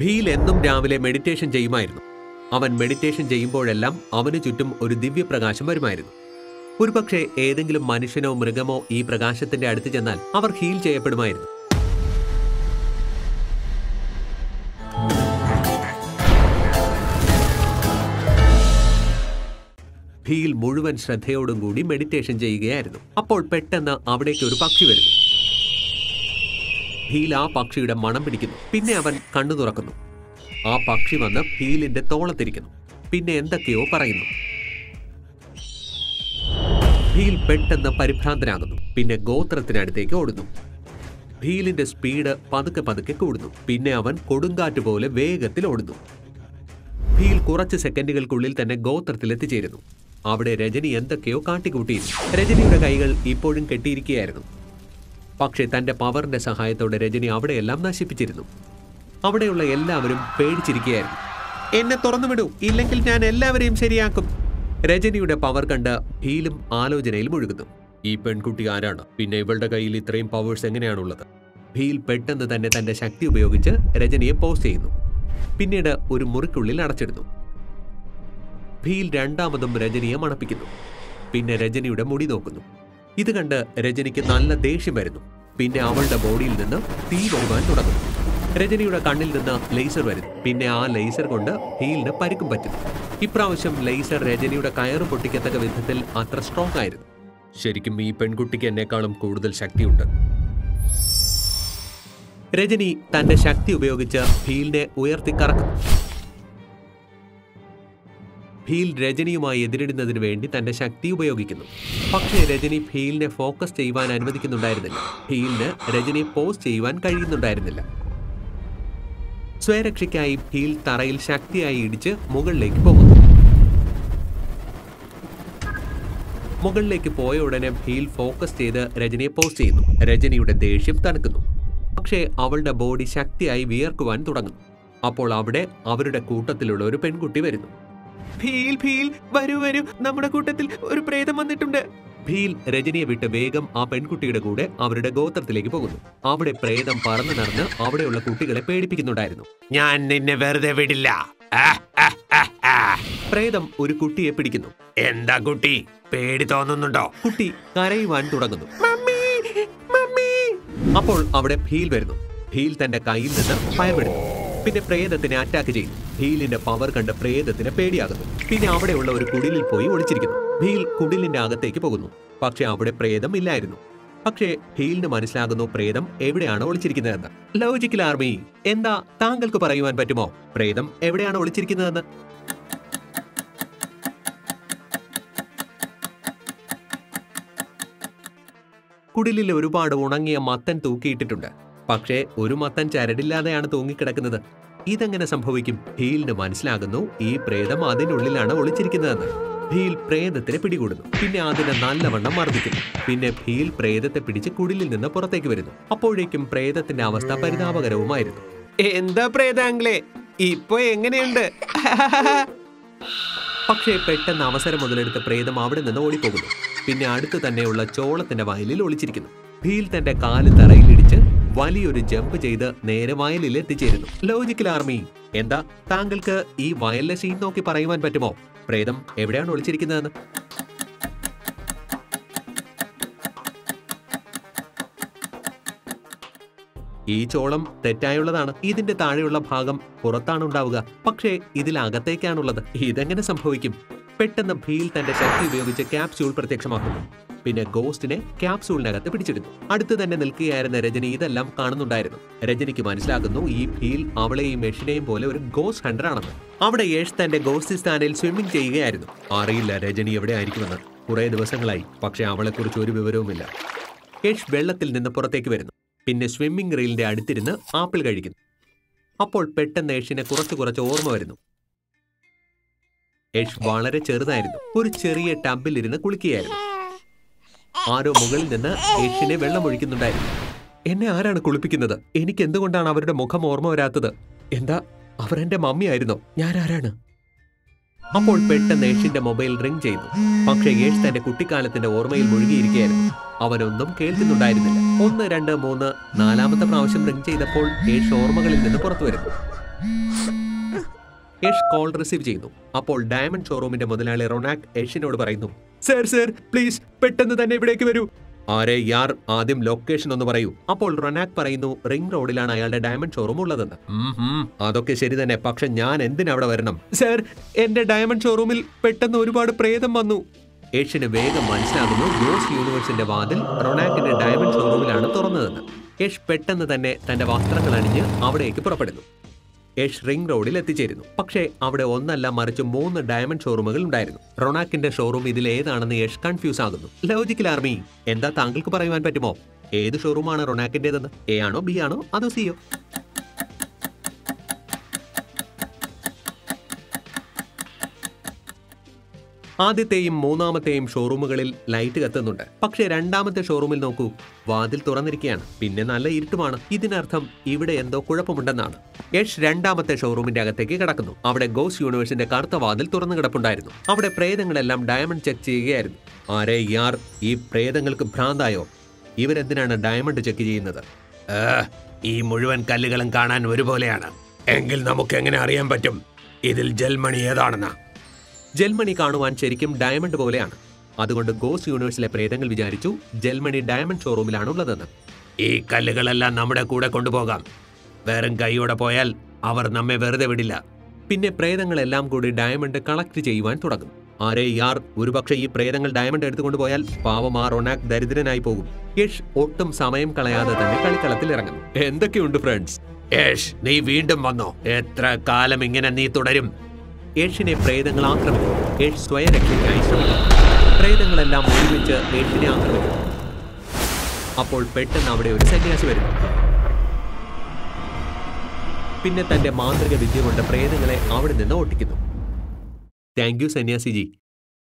ഭീൽ എന്നും രാവിലെ മെഡിറ്റേഷൻ ചെയ്യുമായിരുന്നു. അവൻ മെഡിറ്റേഷൻ ചെയ്യുമ്പോഴെല്ലാം അവന് ചുറ്റും ഒരു ദിവ്യപ്രകാശം വരുമായിരുന്നു. ഒരുപക്ഷെ ഏതെങ്കിലും മനുഷ്യനോ മൃഗമോ ഈ പ്രകാശത്തിന്റെ അടുത്ത് ചെന്നാൽ അവർ ഹീൽ ചെയ്യപ്പെടുമായിരുന്നു. ഭീൽ മുഴുവൻ ശ്രദ്ധയോടും കൂടി മെഡിറ്റേഷൻ ചെയ്യുകയായിരുന്നു. അപ്പോൾ പെട്ടെന്ന് അവിടേക്ക് ഒരു പക്ഷി വരുന്നു. ഭീൽ ആ പക്ഷിയുടെ മണം പിടിക്കുന്നു. പിന്നെ അവൻ കണ്ണു തുറക്കുന്നു. ആ പക്ഷി വന്ന് ഭീലിന്റെ തോളത്തിരിക്കുന്നു. പിന്നെ എന്തൊക്കെയോ പറയുന്നു. ഭീൽ പെട്ടെന്ന് പരിഭ്രാന്തനാകുന്നു. പിന്നെ ഗോത്രത്തിനടുത്തേക്ക് ഓടുന്നു. ഭീലിന്റെ സ്പീഡ് പതുക്കെ പതുക്കെ കൂടുന്നു. പിന്നെ അവൻ കൊടുങ്കാറ്റ് പോലെ വേഗത്തിൽ ഓടുന്നു. ഭീൽ കുറച്ച് സെക്കൻഡുകൾക്കുള്ളിൽ തന്നെ ഗോത്രത്തിൽ എത്തിച്ചേരുന്നു അവിടെ രജനി എന്തൊക്കെയോ കാട്ടിക്കൂട്ടിയിരുന്നു. രജനിയുടെ കൈകൾ ഇപ്പോഴും കെട്ടിയിരിക്കുകയായിരുന്നു. പക്ഷേ തന്റെ പവറിന്റെ സഹായത്തോടെ രജനി അവിടെയെല്ലാം നശിപ്പിച്ചിരുന്നു. അവിടെയുള്ള എല്ലാവരും പേടിച്ചിരിക്കുകയായിരുന്നു. എന്നെ തുറന്നു വിടൂ ഇല്ലെങ്കിൽ ഞാൻ എല്ലാവരെയും ശരിയാക്കും. രജനിയുടെ പവർ കണ്ട് ഭീലും ആലോചനയിൽ മുഴുകുന്നു. ഈ പെൺകുട്ടി ആരാണ്? പിന്നെ ഇവളുടെ കയ്യിൽ ഇത്രയും പവേഴ്സ് എങ്ങനെയാണുള്ളത്? ഭീൽ പെട്ടെന്ന് തന്നെ തന്റെ ശക്തി ഉപയോഗിച്ച് രജനിയെ പോസ് ചെയ്യുന്നു. പിന്നീട് ഒരു മുറിക്കുള്ളിൽ അടച്ചിടുന്നു. ഭീൽ രണ്ടാമതും രജനിയെ മണപ്പിക്കുന്നു. പിന്നെ രജനിയുടെ മുടി നോക്കുന്നു. ഇത് കണ്ട് രജനിക്ക് നല്ല ദേഷ്യം വരുന്നു. പിന്നെ അവളുടെ ബോഡിയിൽ നിന്ന് തീ വരുവാൻ തുടങ്ങുന്നു രജനിയുടെ കണ്ണിൽ നിന്ന് ലേസർ വരുന്നു. പിന്നെ ആ ലേസർ കൊണ്ട് ഹീലിന് പരിക്കും പറ്റുന്നു. ഇപ്രാവശ്യം ലേസർ രജനിയുടെ കയറ് പൊട്ടിക്കത്തക്ക വിധത്തിൽ അത്ര സ്ട്രോങ് ആയിരുന്നു. ശരിക്കും ഈ പെൺകുട്ടിക്ക് എന്നെക്കാളും കൂടുതൽ ശക്തിയുണ്ട്. രജനി തന്റെ ശക്തി ഉപയോഗിച്ച് ഭീലിനെ ഉയർത്തി കറക്കുന്നു. ഭീൽ രജനിയുമായി എതിരിടുന്നതിന് വേണ്ടി തന്റെ ശക്തി ഉപയോഗിക്കുന്നു. പക്ഷേ രജനി ഭീലിനെ ഫോക്കസ് ചെയ്യുവാൻ അനുവദിക്കുന്നുണ്ടായിരുന്നില്ല. ഭീലിന് രജനി പോസ് ചെയ്യുവാൻ കഴിയുന്നുണ്ടായിരുന്നില്ല. സ്വയരക്ഷയ്ക്കായി ഭീൽ തറയിൽ ശക്തിയായി ഇടിച്ച് മുകളിലേക്ക് പോകുന്നു. മുകളിലേക്ക് പോയ ഉടനെ ഭീൽ ഫോക്കസ് ചെയ്ത് രജനിയെ പോസ് ചെയ്യുന്നു. രജനിയുടെ ദേഷ്യം തണുക്കുന്നു. പക്ഷേ അവളുടെ ബോഡി ശക്തിയായി വിയർക്കുവാൻ തുടങ്ങുന്നു. അപ്പോൾ അവിടെ അവരുടെ കൂട്ടത്തിലുള്ള ഒരു പെൺകുട്ടി വരുന്നു. ഭീൽ ഭീൽ വരൂ വരൂ. നമ്മുടെ കൂട്ടത്തിൽ ഒരു പ്രേതം വന്നിട്ടുണ്ട്. ഭീൽ രജനിയെ വിട്ട് വേഗം ആ പെൺകുട്ടിയുടെ കൂടെ അവരുടെ ഗോത്രത്തിലേക്ക് പോകുന്നു. അവിടെ പ്രേതം പറന്നു നടന്ന് അവിടെയുള്ള കുട്ടികളെ പേടിപ്പിക്കുന്നുണ്ടായിരുന്നു. ഞാൻ നിന്നെ വെറുതെ വിടില്ല. പ്രേതം ഒരു കുട്ടിയെ പിടിക്കുന്നു. എന്താ കുട്ടി? പേടി തോന്നുന്നുണ്ടോ? കുട്ടി കരയുവാൻ തുടങ്ങുന്നു. അപ്പോൾ അവിടെ ഭീൽ വരുന്നു. ഭീൽ തന്റെ കയ്യിൽ നിന്ന് ഭയപ്പെടുന്നു. പിന്നെ പ്രേതത്തിനെ അറ്റാക്ക് ചെയ്യുന്നു. ഭീലിന്റെ പവർ കണ്ട് പ്രേതത്തിന് പേടിയാകുന്നു. പിന്നെ അവിടെയുള്ള ഒരു കുടിലിൽ പോയി ഒളിച്ചിരിക്കുന്നു. ഭീൽ കുടിലിന്റെ അകത്തേക്ക് പോകുന്നു. പക്ഷെ അവിടെ പ്രേതം ഇല്ലായിരുന്നു. പക്ഷേ ഭീലിന് മനസ്സിലാകുന്നു പ്രേതം എവിടെയാണ് ഒളിച്ചിരിക്കുന്നതെന്ന്. ലോജിക്കൽ ആർമി എന്താ താങ്കൾക്ക് പറയുവാൻ പറ്റുമോ? പ്രേതം എവിടെയാണ് ഒളിച്ചിരിക്കുന്നതെന്ന്? കുടിലിൽ ഒരുപാട് ഉണങ്ങിയ മത്തൻ തൂക്കിയിട്ടിട്ടുണ്ട്. പക്ഷേ ഒരു മത്തൻ ചരടില്ലാതെയാണ് തൂങ്ങിക്കിടക്കുന്നത്. ഇതെങ്ങനെ സംഭവിക്കും? ഭീലിന് മനസ്സിലാകുന്നു ഈ പ്രേതം അതിനുള്ളിലാണ് ഒളിച്ചിരിക്കുന്നതെന്ന്. ഭീൽ പ്രേതത്തിനെ പിടികൂടുന്നു. പിന്നെ അതിനെ നല്ലവണ്ണം മർദ്ദിക്കുന്നു. പിന്നെ ഭീൽ പ്രേതത്തെ പിടിച്ച് കുടിലിൽ നിന്ന് പുറത്തേക്ക് വരുന്നു. അപ്പോഴേക്കും പ്രേതത്തിന്റെ അവസ്ഥ പരിതാപകരവുമായിരുന്നു. എന്താ പ്രേതാംഗ്ലേ ഇപ്പൊ എങ്ങനെയുണ്ട്? പക്ഷേ പെട്ടെന്ന് അവസരം മുതലെടുത്ത് പ്രേതം അവിടെ നിന്ന് ഓടിപ്പോകുന്നു. പിന്നെ അടുത്ത് തന്നെയുള്ള ചോളത്തിന്റെ വയലിൽ ഒളിച്ചിരിക്കുന്നു. ഭീൽ തന്റെ കാൽ തറയിലിടിച്ച് വലിയൊരു ജമ്പ് ചെയ്ത് നേരെ വയലിൽ എത്തിച്ചേരുന്നു. ലോജിക്കൽ ആർമി എന്താ താങ്കൾക്ക് ഈ വയലിലെ സീൻ നോക്കി പറയുവാൻ പറ്റുമോ? പ്രേതം എവിടെയാണ് ഒളിച്ചിരിക്കുന്നതെന്ന്? ഈ ചോളം തെറ്റായുള്ളതാണ്. ഇതിന്റെ താഴെയുള്ള ഭാഗം പുറത്താണ് ഉണ്ടാവുക. പക്ഷേ ഇതിൽ അകത്തേക്കാണുള്ളത് ഇതെങ്ങനെ സംഭവിക്കും? പെട്ടെന്ന് ഭീൽ തന്റെ ശക്തി ഉപയോഗിച്ച് ക്യാപ്സ്യൂൾ പ്രത്യക്ഷമാക്കുന്നു. പിന്നെ ഗോസ്റ്റിനെ ക്യാപ്സൂളിനകത്ത് പിടിച്ചിടുന്നു. അടുത്ത് തന്നെ നിൽക്കുകയായിരുന്ന രജനി ഇതെല്ലാം കാണുന്നുണ്ടായിരുന്നു. രജനിക്ക് മനസ്സിലാകുന്നു ഈ ഭീൽ അവളെയും മെഷിനെയും പോലെ ഒരു ഗോസ്റ്റ് ഹണ്ടർ ആണെന്ന്. അവിടെ യേഷ് തന്റെ ഗോസ്റ്റ് ഗോസ്റ്റിസ്ഥാനിൽ സ്വിമ്മിംഗ് ചെയ്യുകയായിരുന്നു. അറിയില്ല രജനി എവിടെ ആയിരിക്കുമെന്ന്. കുറെ ദിവസങ്ങളായി. പക്ഷെ അവളെക്കുറിച്ച് ഒരു വിവരവുമില്ല. യേഷ് വെള്ളത്തിൽ നിന്ന് പുറത്തേക്ക് വരുന്നു. പിന്നെ സ്വിമ്മിംഗ് റീലിന്റെ അടുത്തിരുന്ന് ആപ്പിൾ കഴിക്കുന്നു. അപ്പോൾ പെട്ടെന്ന് യേഷിനെ കുറച്ച് കുറച്ച് ഓർമ്മ വരുന്നു. യേഷ് വളരെ ചെറുതായിരുന്നു. ഒരു ചെറിയ ടബിലിരുന്ന് കുളിക്കുകയായിരുന്നു. ആരോ മുകളിൽ നിന്ന് ഏഷ്യനെ വെള്ളം ഒഴിക്കുന്നുണ്ടായിരുന്നു എന്നെ ആരാണ് കുളിപ്പിക്കുന്നത്? എനിക്ക് എന്തുകൊണ്ടാണ് അവരുടെ മുഖം ഓർമ്മ വരാത്തത്? എന്താ? അവർ എന്റെ മമ്മിയായിരുന്നോ? ഞാൻ ആരാണ് അപ്പോൾ പെട്ടെന്ന് ഏഷ്യന്റെ മൊബൈൽ റിംഗ് ചെയ്തു പക്ഷേ ഏഷ് തന്റെ കുട്ടിക്കാലത്തിന്റെ ഓർമ്മയിൽ മുഴുകിയിരിക്കുകയായിരുന്നു. അവനൊന്നും കേൾക്കുന്നുണ്ടായിരുന്നില്ല. ഒന്ന് രണ്ട് മൂന്ന് നാലാമത്തെ പ്രാവശ്യം റിംഗ് ചെയ്തപ്പോൾ ഏഷ് ഓർമ്മകളിൽ നിന്ന് പുറത്തു വരുന്നു. യഷ് കോൾ റിസീവ് ചെയ്യുന്നു. അപ്പോൾ ഡയമണ്ട് ഷോറൂമിന്റെ മുതലാളി റൊണാക് യഷിനോട് പറയുന്നു സർ സർ പ്ലീസ് പെട്ടെന്ന് തന്നെ ഇവിടേക്ക് വരൂ. ആരെ യാർ ആദ്യം ലൊക്കേഷൻ ഒന്ന് പറയൂ. അപ്പോൾ റൊനാക് പറയുന്നു റിംഗ് റോഡിലാണ് അയാളുടെ ഡയമണ്ട് ഷോറൂം ഉള്ളതെന്ന്. അതൊക്കെ ശരി തന്നെ പക്ഷെ ഞാൻ എന്തിനാ അവിടെ വരണം? സർ എന്റെ ഡയമണ്ട് ഷോറൂമിൽ പെട്ടെന്ന് ഒരുപാട് പ്രേതം വന്നു. ഏഷ്യന് വേഗം മനസ്സിലാകുന്നു ഗോസ് യൂണിവേഴ്സിന്റെ വാതിൽ റൊണാക്കിന്റെ ഡയമണ്ട് ഷോറൂമിലാണ് തുറന്നതെന്ന്. യേഷ് പെട്ടെന്ന് തന്നെ തന്റെ വസ്ത്രങ്ങൾ അണിഞ്ഞ് അവിടേക്ക് പുറപ്പെടുന്നു. യഷ് റിംഗ് റോഡിൽ എത്തിച്ചേരുന്നു. പക്ഷേ അവിടെ ഒന്നല്ല മറിച്ച് മൂന്ന് ഡയമണ്ട് ഷോറൂമുകൾ ഉണ്ടായിരുന്നു. റൊണാക്കിന്റെ ഷോറൂം ഇതിൽ ഏതാണെന്ന് യഷ് കൺഫ്യൂസ് ആകുന്നു. ലോജിക്കൽ ആർമി എന്താ താങ്കൾക്ക് പറയുവാൻ പറ്റുമോ? ഏത് ഷോറൂമാണ് റൊണാക്കിന്റേതെന്ന്? എ ആണോ ബി ആണോ അതോ സിയോ ആദ്യത്തെയും മൂന്നാമത്തെയും ഷോറൂമുകളിൽ ലൈറ്റ് കത്തുന്നുണ്ട്. പക്ഷേ രണ്ടാമത്തെ ഷോറൂമിൽ നോക്കൂ വാതിൽ തുറന്നിരിക്കുകയാണ്. പിന്നെ നല്ല ഇരുട്ടുമാണ്. ഇതിനർത്ഥം ഇവിടെ എന്തോ കുഴപ്പമുണ്ടെന്നാണ്. യഷ് രണ്ടാമത്തെ ഷോറൂമിന്റെ അകത്തേക്ക് കടക്കുന്നു. അവിടെ ഗോസ് യൂണിവേഴ്സിന്റെ കറുത്ത വാതിൽ തുറന്നു കിടപ്പുണ്ടായിരുന്നു. അവിടെ പ്രേതങ്ങളെല്ലാം ഡയമണ്ട് ചെക്ക് ചെയ്യുകയായിരുന്നു. ആരെ യാർ ഈ പ്രേതങ്ങൾക്ക് ഭ്രാന്തായോ? ഇവരെന്തിനാണ് ഡയമണ്ട് ചെക്ക് ചെയ്യുന്നത്? ഈ മുഴുവൻ കല്ലുകളും കാണാൻ ഒരുപോലെയാണ്. എങ്കിൽ നമുക്ക് എങ്ങനെ അറിയാൻ പറ്റും? ഇതിൽ ജൽമണി ഏതാണെന്ന്? ജൽമണി കാണുവാൻ ശരിക്കും ഡയമണ്ട് പോലെയാണ്. അതുകൊണ്ട് ഗോസ് യൂണിവേഴ്സിലെ പ്രേതങ്ങൾ വിചാരിച്ചു ജെൽമണി ഡയമണ്ട് ഷോറൂമിലാണ് ഉള്ളതെന്ന് ഈ കല്ലുകളെല്ലാം നമ്മുടെ കൂടെ കൊണ്ടുപോകാം. വെറും കൈയോടെ പോയാൽ അവർ നമ്മെ വെറുതെ വിടില്ല. പിന്നെ പ്രേതങ്ങളെല്ലാം കൂടി ഡയമണ്ട് കളക്ട് ചെയ്യുവാൻ തുടങ്ങും. ആരേ യാർ ഒരുപക്ഷെ ഈ പ്രേതങ്ങൾ ഡയമണ്ട് എടുത്തുകൊണ്ട് പോയാൽ പാവം ആ റൊണാക് ദരിദ്രനായി പോകും. യഷ് ഒട്ടും സമയം കളയാതെ തന്നെ കളിക്കളത്തിൽ ഇറങ്ങും എന്തൊക്കെയുണ്ട് ഫ്രണ്ട്സ്? യേഷ് നീ വീണ്ടും വന്നോ? എത്ര കാലം ഇങ്ങനെ നീ തുടരും? യേഷിനെ പ്രേതങ്ങൾ ആക്രമിച്ചു ഏഷ് സ്വയരക്ഷയ്ക്കായി ശ്രമിക്കും. പ്രേതങ്ങളെല്ലാം ഒരുമിച്ച് ഏഷ്യനെ ആക്രമിച്ചു അപ്പോൾ പെട്ടെന്ന് അവിടെ ഒരു സന്യാസി വരുന്നു. പിന്നെ തന്റെ മാന്ത്രിക വിദ്യ കൊണ്ട് പ്രേതങ്ങളെ അവിടെ നിന്ന് ഓട്ടിക്കുന്നു. Thank you സന്യാസിജി.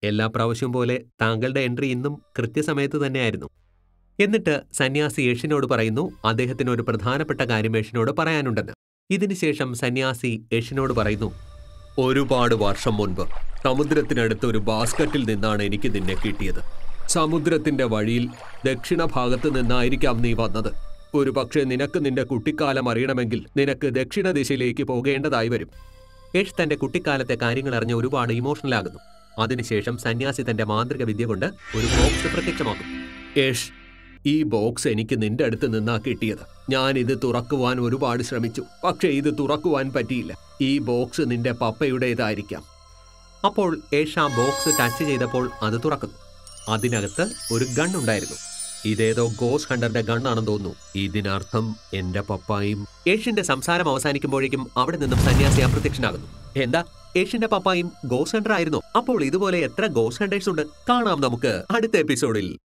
എല്ലാ പ്രാവശ്യവും പോലെ താങ്കളുടെ എൻട്രി ഇന്നും കൃത്യസമയത്ത് തന്നെയായിരുന്നു. എന്നിട്ട് സന്യാസി യഷിനോട് പറയുന്നു അദ്ദേഹത്തിന് ഒരു പ്രധാനപ്പെട്ട കാര്യം യഷിനോട് പറയാനുണ്ടെന്ന്. ഇതിനുശേഷം സന്യാസി യഷിനോട് പറയുന്നു ഒരുപാട് വർഷം മുൻപ് സമുദ്രത്തിനടുത്ത് ഒരു ബാസ്ക്കറ്റിൽ നിന്നാണ് എനിക്ക് നിന്നെ കിട്ടിയത്. സമുദ്രത്തിന്റെ വഴിയിൽ ദക്ഷിണ ഭാഗത്ത് നിന്നായിരിക്കാം നീ വന്നത്. ഒരു പക്ഷേ നിനക്ക് നിന്റെ കുട്ടിക്കാലം അറിയണമെങ്കിൽ നിനക്ക് ദക്ഷിണ ദിശയിലേക്ക് പോകേണ്ടതായി വരും. യേഷ് തന്റെ കുട്ടിക്കാലത്തെ കാര്യങ്ങൾ അറിഞ്ഞ് ഒരുപാട് ഇമോഷണൽ ആകുന്നു അതിനുശേഷം സന്യാസി തന്റെ മാന്ത്രിക വിദ്യ കൊണ്ട് ഒരു ബോക്സ് പ്രത്യക്ഷമാക്കും. യേഷ് ഈ ബോക്സ് എനിക്ക് നിന്റെ അടുത്ത് നിന്നാ കിട്ടിയത്. ഞാൻ ഇത് തുറക്കുവാൻ ഒരുപാട് ശ്രമിച്ചു. പക്ഷേ ഇത് തുറക്കുവാൻ പറ്റിയില്ല. ഈ ബോക്സ് നിന്റെ പപ്പയുടേതായിരിക്കാം. അപ്പോൾ ഏഷ ബോക്സ് ടച്ച് ചെയ്തപ്പോൾ അത് തുറക്കുന്നു. അതിനകത്ത് ഒരു ഗൺ ഉണ്ടായിരുന്നു. ഇതേതോ ഗോസ് ഹണ്ടറിന്റെ ഗണ്ണാണെന്ന് തോന്നുന്നു. ഇതിനർത്ഥം എന്റെ പപ്പായും ഏഷ്യന്റെ സംസാരം അവസാനിക്കുമ്പോഴേക്കും അവിടെ നിന്നും സന്യാസി അപ്രത്യക്ഷനാകുന്നു. എന്താ? ഏഷ്യന്റെ പപ്പായും ഗോസ് ഹണ്ടർ ആയിരുന്നു അപ്പോൾ ഇതുപോലെ എത്ര ഗോസ് ഹണ്ടേഴ്സ് ഉണ്ട്? കാണാം നമുക്ക് അടുത്ത എപ്പിസോഡിൽ.